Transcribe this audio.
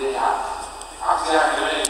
이제 아, 약, 악세하기를